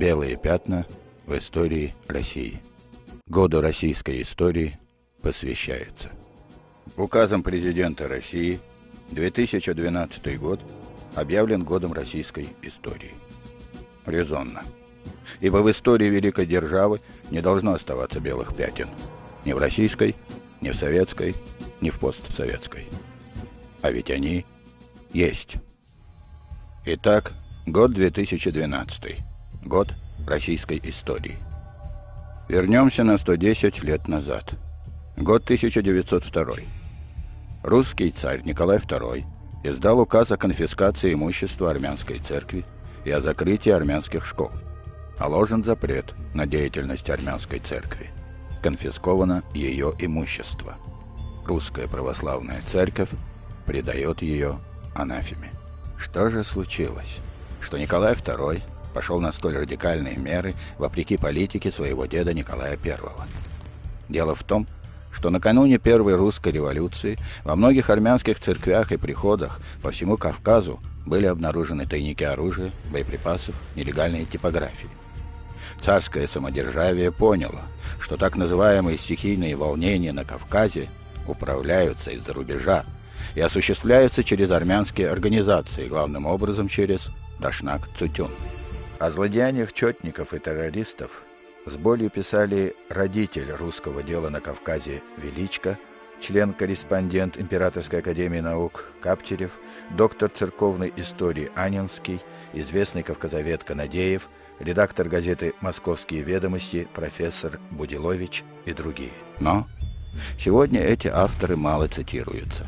Белые пятна в истории России. Году российской истории посвящается. Указом президента России 2012 год объявлен годом российской истории. Резонно. Ибо в истории великой державы не должно оставаться белых пятен. Ни в российской, ни в советской, ни в постсоветской. А ведь они есть. Итак, год 2012. Год российской истории. Вернемся на 110 лет назад. Год 1902. Русский царь Николай II издал указ о конфискации имущества армянской церкви и о закрытии армянских школ. Наложен запрет на деятельность армянской церкви. Конфисковано ее имущество. Русская православная церковь предает ее анафеме. Что же случилось? Что Николай II пошел на столь радикальные меры вопреки политике своего деда Николая I. Дело в том, что накануне Первой русской революции во многих армянских церквях и приходах по всему Кавказу были обнаружены тайники оружия, боеприпасов, нелегальные типографии. Царское самодержавие поняло, что так называемые стихийные волнения на Кавказе управляются из-за рубежа и осуществляются через армянские организации, главным образом через Дашнак Цутюн. О злодеяниях четников и террористов с болью писали родитель русского дела на Кавказе Величко, член-корреспондент Императорской академии наук Каптерев, доктор церковной истории Анинский, известный кавказовед Канадеев, редактор газеты «Московские ведомости» профессор Будилович и другие. Но сегодня эти авторы мало цитируются.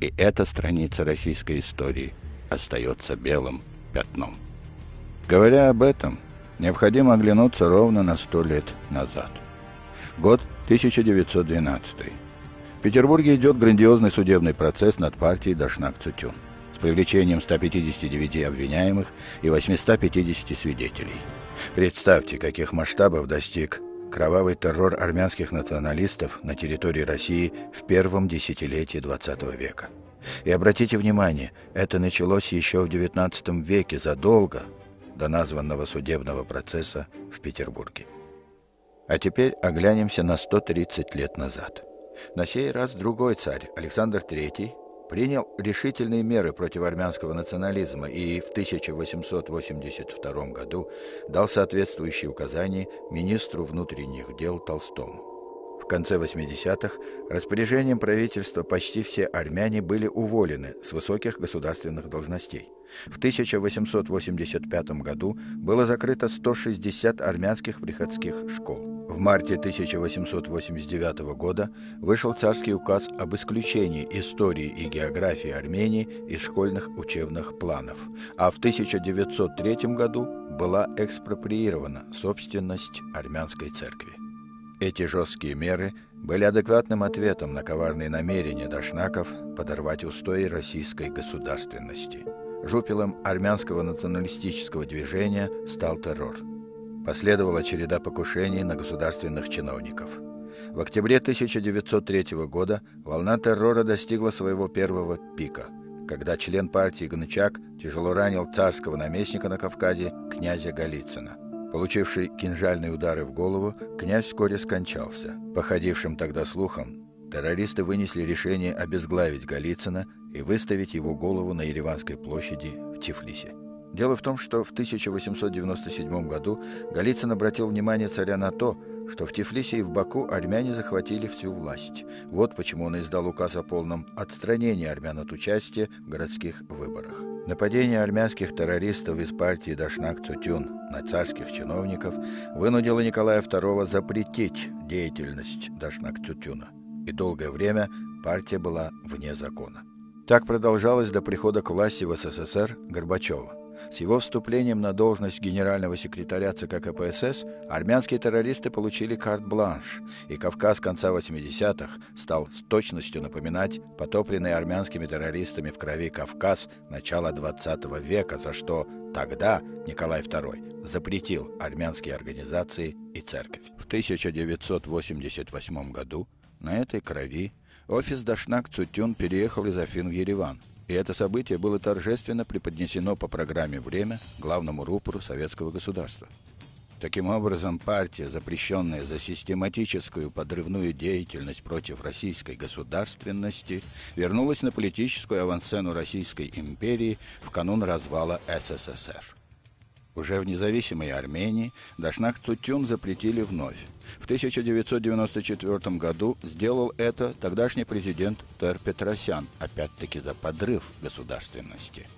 И эта страница российской истории остается белым пятном. Говоря об этом, необходимо оглянуться ровно на сто лет назад. Год 1912. В Петербурге идет грандиозный судебный процесс над партией Дашнак Цутюн с привлечением 159 обвиняемых и 850 свидетелей. Представьте, каких масштабов достиг кровавый террор армянских националистов на территории России в первом десятилетии XX века. И обратите внимание, это началось еще в XIX веке, задолго до названного судебного процесса в Петербурге. А теперь оглянемся на 130 лет назад. На сей раз другой царь, Александр III, принял решительные меры против армянского национализма и в 1882 году дал соответствующие указания министру внутренних дел Толстому. В конце 80-х распоряжением правительства почти все армяне были уволены с высоких государственных должностей. В 1885 году было закрыто 160 армянских приходских школ. В марте 1889 года вышел царский указ об исключении истории и географии Армении из школьных учебных планов, а в 1903 году была экспроприирована собственность армянской церкви. Эти жесткие меры были адекватным ответом на коварные намерения дашнаков подорвать устои российской государственности. Жупелом армянского националистического движения стал террор. Последовала череда покушений на государственных чиновников. В октябре 1903 года волна террора достигла своего первого пика, когда член партии Гнычак тяжело ранил царского наместника на Кавказе князя Голицына – Получивший кинжальные удары в голову, князь вскоре скончался. Походившим тогда слухом, террористы вынесли решение обезглавить Голицына и выставить его голову на Ереванской площади в Тифлисе. Дело в том, что в 1897 году Голицын обратил внимание царя на то, что в Тифлисе и в Баку армяне захватили всю власть. Вот почему он издал указ о полном отстранении армян от участия в городских выборах. Нападение армянских террористов из партии Дашнак Цутюн на царских чиновников вынудило Николая II запретить деятельность Дашнак Цутюна, и долгое время партия была вне закона. Так продолжалось до прихода к власти в СССР Горбачева. С его вступлением на должность генерального секретаря ЦК КПСС армянские террористы получили карт-бланш, и Кавказ конца 80-х стал с точностью напоминать потопленный армянскими террористами в крови Кавказ начала 20 века, за что тогда Николай II запретил армянские организации и церковь. В 1988 году на этой крови офис Дашнак Цутюн переехал из Афин в Ереван – и это событие было торжественно преподнесено по программе «Время» главному рупору советского государства. Таким образом, партия, запрещенная за систематическую подрывную деятельность против российской государственности, вернулась на политическую авансцену Российской империи в канун развала СССР. Уже в независимой Армении Дашнак Цутюн запретили вновь. В 1994 году сделал это тогдашний президент Тер Петросян, опять-таки за подрыв государственности.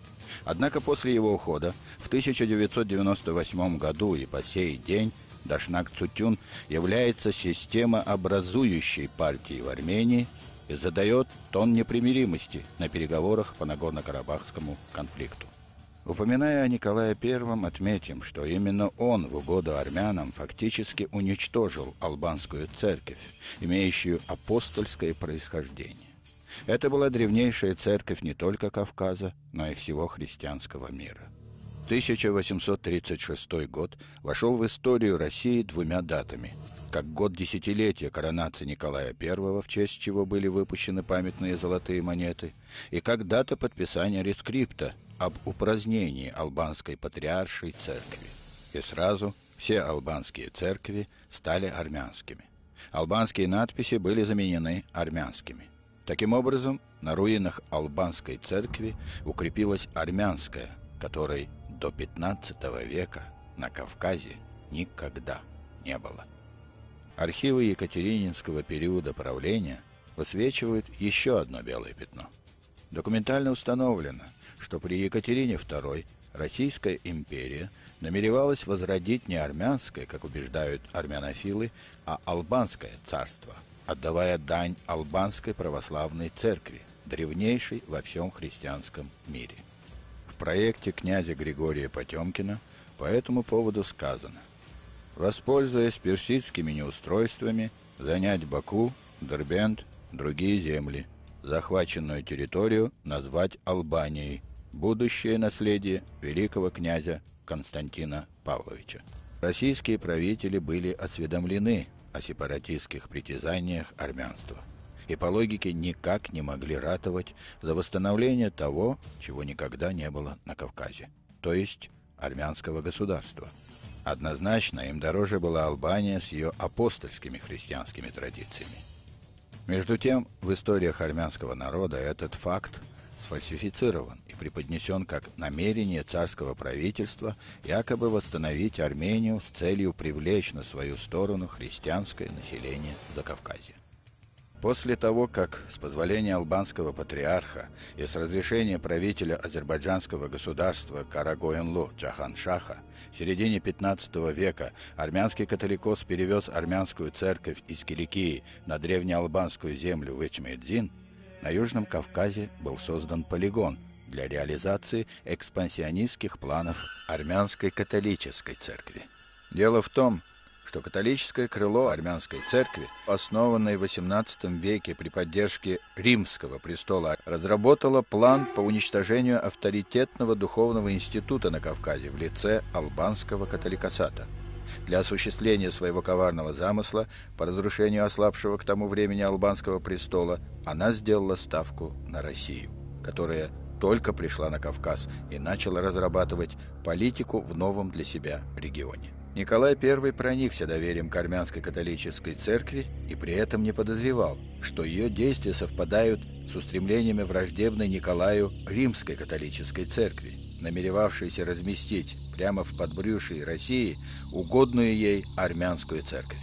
Однако после его ухода в 1998 году и по сей день Дашнак Цутюн является системообразующей партией в Армении и задает тон непримиримости на переговорах по Нагорно-Карабахскому конфликту. Упоминая о Николае I, отметим, что именно он в угоду армянам фактически уничтожил албанскую церковь, имеющую апостольское происхождение. Это была древнейшая церковь не только Кавказа, но и всего христианского мира. 1836 год вошел в историю России двумя датами – как год десятилетия коронации Николая I, в честь чего были выпущены памятные золотые монеты, и как дата подписания рескрипта об упразднении албанской патриаршей церкви. И сразу все албанские церкви стали армянскими. Албанские надписи были заменены армянскими. Таким образом, на руинах албанской церкви укрепилась армянская, которой до 15 века на Кавказе никогда не было. Архивы Екатерининского периода правления высвечивают еще одно белое пятно. Документально установлено – что при Екатерине II Российская империя намеревалась возродить не армянское, как убеждают армянофилы, а албанское царство, отдавая дань албанской православной церкви, древнейшей во всем христианском мире. В проекте князя Григория Потемкина по этому поводу сказано «Воспользуясь персидскими неустройствами, занять Баку, Дербент, другие земли, захваченную территорию назвать Албанией, будущее наследие великого князя Константина Павловича. Российские правители были осведомлены о сепаратистских притязаниях армянства и по логике никак не могли ратовать за восстановление того, чего никогда не было на Кавказе, то есть армянского государства. Однозначно им дороже была Албания с ее апостольскими христианскими традициями. Между тем, в историях армянского народа этот факт сфальсифицирован и преподнесен как намерение царского правительства якобы восстановить Армению с целью привлечь на свою сторону христианское население Закавказья. После того, как с позволения албанского патриарха и с разрешения правителя азербайджанского государства Карагоенлу Джахан-Шаха в середине 15 века армянский католикос перевез армянскую церковь из Киликии на древнеалбанскую землю Вычмедзин, на Южном Кавказе был создан полигон для реализации экспансионистских планов армянской католической церкви. Дело в том, что католическое крыло армянской церкви, основанное в XVIII веке при поддержке римского престола, разработало план по уничтожению авторитетного духовного института на Кавказе в лице албанского католикосата – для осуществления своего коварного замысла по разрушению ослабшего к тому времени албанского престола она сделала ставку на Россию, которая только пришла на Кавказ и начала разрабатывать политику в новом для себя регионе. Николай I проникся доверием к армянской католической церкви и при этом не подозревал, что ее действия совпадают с устремлениями враждебной Николаю римской католической церкви, намеревавшейся разместить прямо в подбрюшии России угодную ей армянскую церковь.